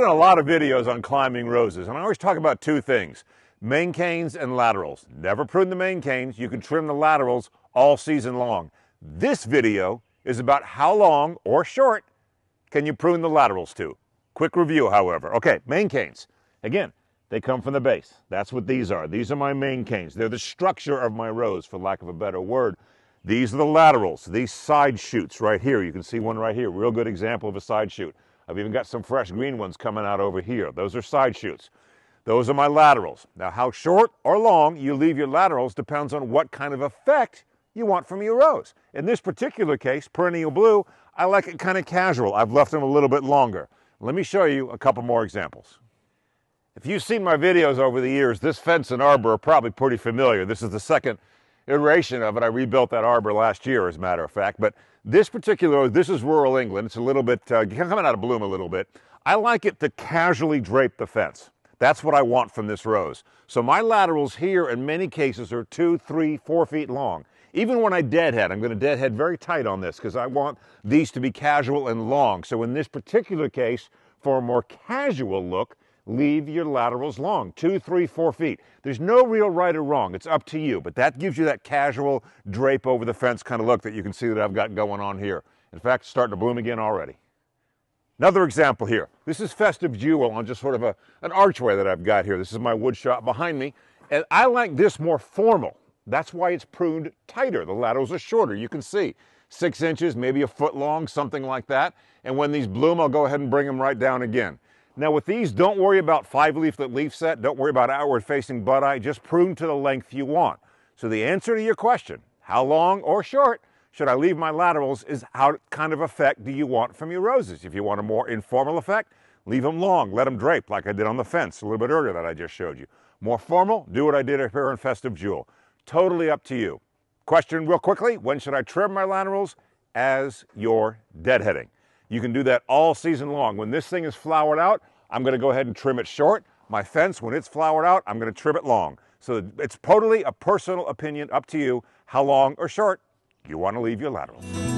done a lot of videos on climbing roses, and I always talk about two things main canes and laterals. Never prune the main canes, you can trim the laterals all season long. This video is about how long or short can you prune the laterals to. Quick review, however. Okay, main canes. Again, they come from the base. That's what these are. These are my main canes. They're the structure of my rose, for lack of a better word. These are the laterals, these side shoots right here. You can see one right here, real good example of a side shoot. I've even got some fresh green ones coming out over here. Those are side shoots. Those are my laterals. Now, how short or long you leave your laterals depends on what kind of effect you want from your rose. In this particular case, perennial blue, I like it kind of casual. I've left them a little bit longer. Let me show you a couple more examples. If you've seen my videos over the years, this fence and arbor are probably pretty familiar. This is the second iteration of it. I rebuilt that arbor last year, as a matter of fact. But this particular, this is rural England. It's a little bit, uh, coming out of bloom a little bit. I like it to casually drape the fence. That's what I want from this rose. So my laterals here in many cases are two, three, four feet long. Even when I deadhead, I'm going to deadhead very tight on this because I want these to be casual and long. So in this particular case, for a more casual look, leave your laterals long, two, three, four feet. There's no real right or wrong. It's up to you, but that gives you that casual drape over the fence kind of look that you can see that I've got going on here. In fact, it's starting to bloom again already. Another example here. This is Festive Jewel on just sort of a, an archway that I've got here. This is my wood shop behind me. And I like this more formal. That's why it's pruned tighter. The laterals are shorter, you can see. Six inches, maybe a foot long, something like that. And when these bloom, I'll go ahead and bring them right down again. Now with these, don't worry about five leaflet leaf set. Don't worry about outward facing bud eye. Just prune to the length you want. So the answer to your question, how long or short should I leave my laterals is how kind of effect do you want from your roses? If you want a more informal effect, leave them long. Let them drape like I did on the fence a little bit earlier that I just showed you. More formal, do what I did here in Festive Jewel. Totally up to you. Question real quickly, when should I trim my laterals? As you're deadheading. You can do that all season long. When this thing is flowered out, I'm gonna go ahead and trim it short. My fence, when it's flowered out, I'm gonna trim it long. So it's totally a personal opinion, up to you, how long or short you wanna leave your laterals.